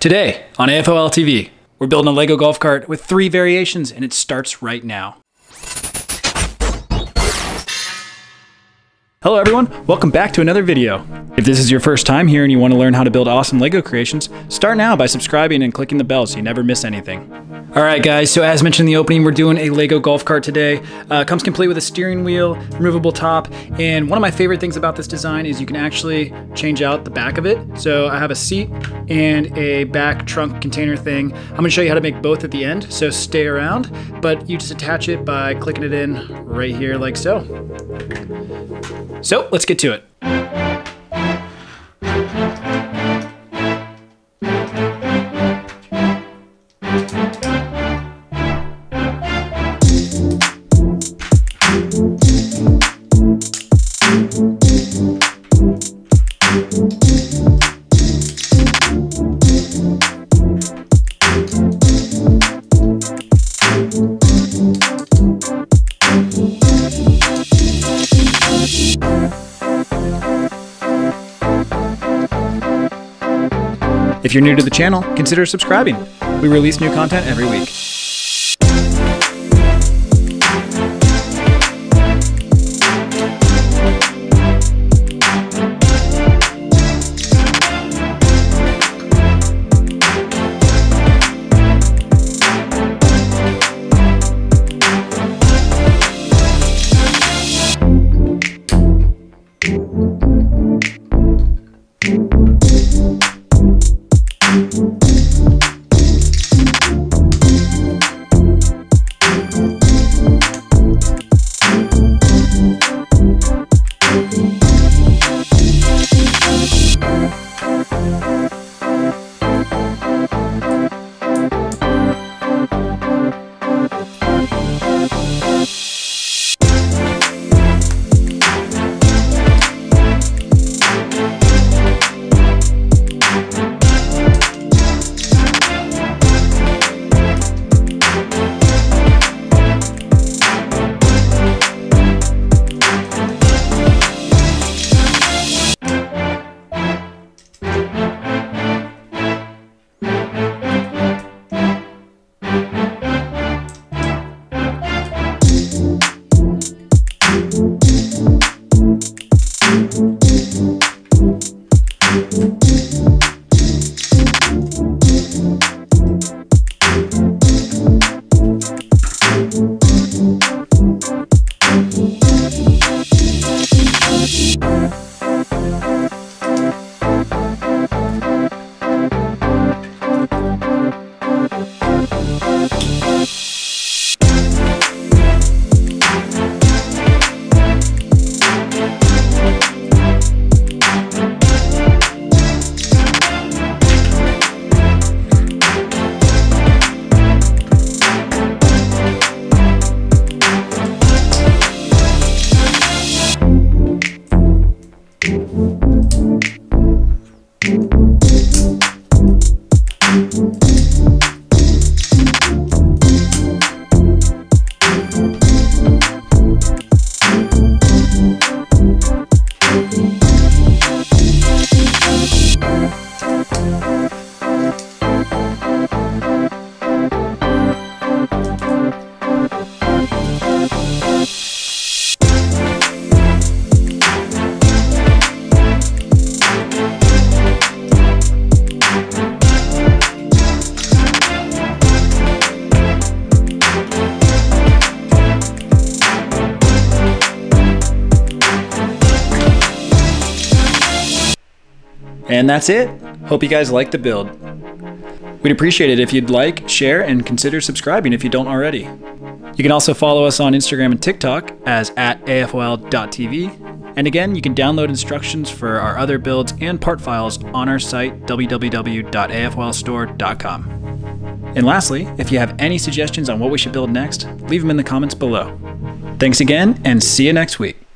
Today on AFOL TV, we're building a Lego golf cart with three variations and it starts right now. Hello everyone, welcome back to another video. If this is your first time here and you want to learn how to build awesome LEGO creations, start now by subscribing and clicking the bell so you never miss anything. Alright guys, so as mentioned in the opening, we're doing a LEGO golf cart today. Uh, comes complete with a steering wheel, removable top, and one of my favorite things about this design is you can actually change out the back of it. So I have a seat and a back trunk container thing. I'm to show you how to make both at the end, so stay around, but you just attach it by clicking it in right here like so. So let's get to it. If you're new to the channel, consider subscribing. We release new content every week. Música And that's it. Hope you guys like the build. We'd appreciate it if you'd like, share, and consider subscribing if you don't already. You can also follow us on Instagram and TikTok as at afol.tv. And again, you can download instructions for our other builds and part files on our site, www.afolstore.com. And lastly, if you have any suggestions on what we should build next, leave them in the comments below. Thanks again, and see you next week.